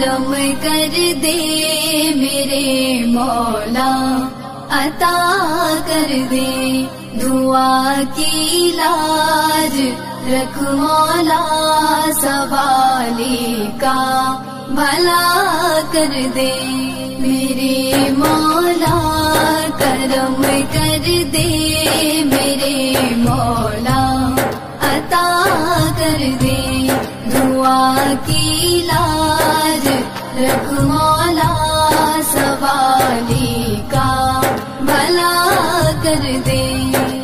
करम कर दे मेरे मौला, अता कर दे। दुआ की लाज रख मौला सवाली का, भला कर दे मेरे मौला, करम कर दे मेरे मौला, अता कर दे। दुआ की लाज रख सवाली का भला कर दे।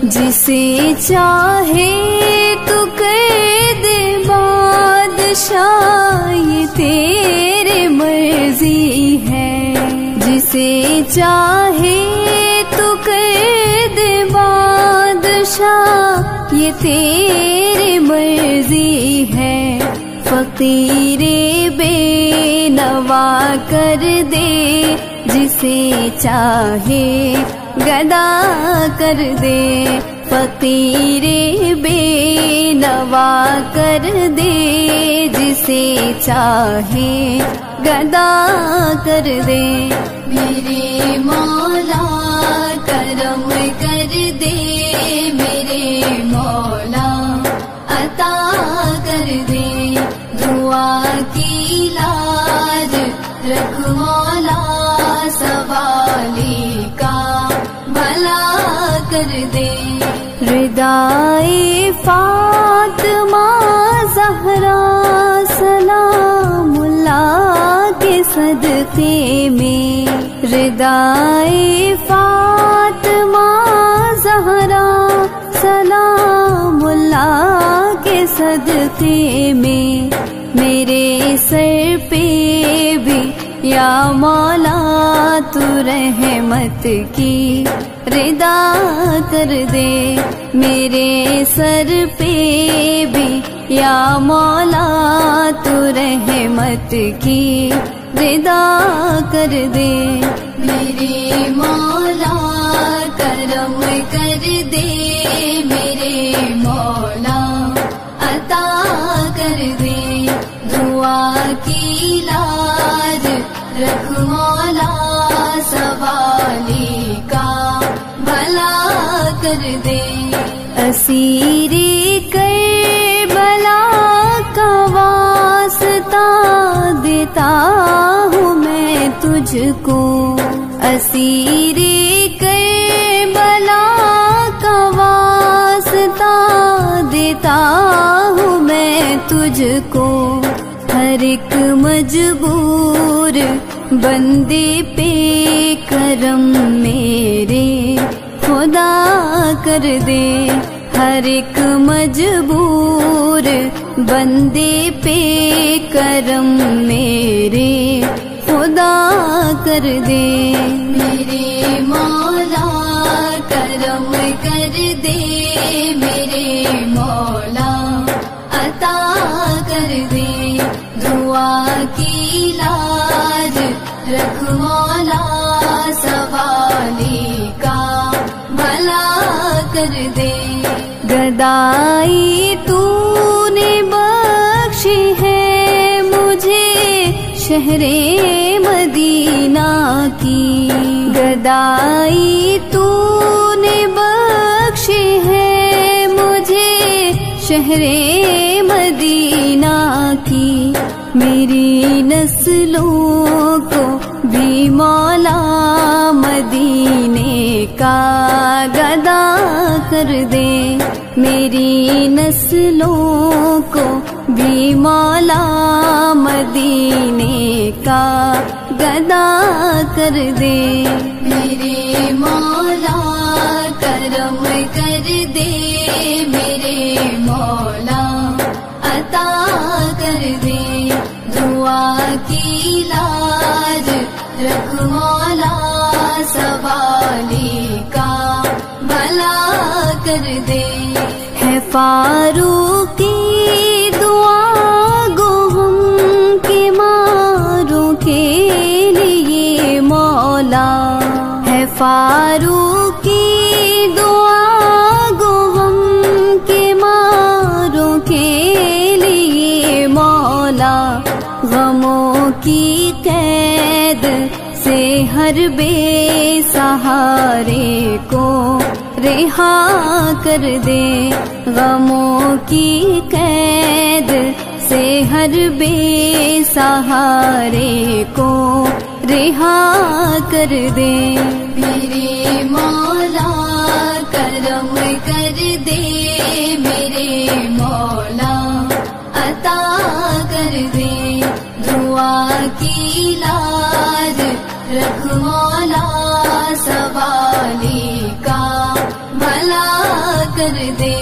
जिसे चाहे तू कर दे, बादशाह ये तेरे मर्ज़ी है। जिसे चाहे तू कर दे, बादशाह ये तेरे फकीरे बेनवा कर दे जिसे चाहे गदा कर दे। फकीरे बेनवा कर दे जिसे चाहे गदा कर दे। मेरे मौला करम कर दे मेरे मौला दुआ की लाज रख सवाली का भला कर दे। हृदय फातमा जहरा सलामुल्ला के सदके में। हृदय फातमा जहरा सलामुल्ला के सदके में। या मौला तू रहमत की रिदा कर दे। मेरे सर पे भी या मौला तू रहमत की रिदा कर दे। मेरे मौला करम कर दे रख मौला सवाली का भला कर दे। असीरी कर भला का वास्ता देता हूँ मैं तुझको। असीरी कर भला का वास्ता देता हूँ मैं तुझको। हर एक मजबूर बंदे पे करम मेरे खुदा कर दे। हर एक मजबूर बंदे पे करम मेरे खुदा कर दे। मेरे मौला करम कर दे मेरे मौला अता कर दे लाज रख मौला सवाली का भला कर दे। गदाई तूने बख्शी है मुझे शहरे मदीना की। गदाई तूने बख्शी है मुझे शहरे का गदा कर दे। मेरी नस्लों को भी मौला मदीने का गदा कर दे। मेरे मौला करम कर दे। मेरे मौला अता कर दे। दुआ की लाज रख मौला सवाली का भला कर दे। है फारूकी दुआ गो हम के मारों के लिए मौला। है फारूकी दुआ गो हम के मारों के लिए मौला। गमों की कैद हर बेसहारे को रिहा कर दे। गमों की कैद से हर बेसहारे को रिहा कर दे। मेरे मौला करम कर दे, मेरे मौला अता कर दे। दुआ की लाज रख मौला सवाली का भला कर दे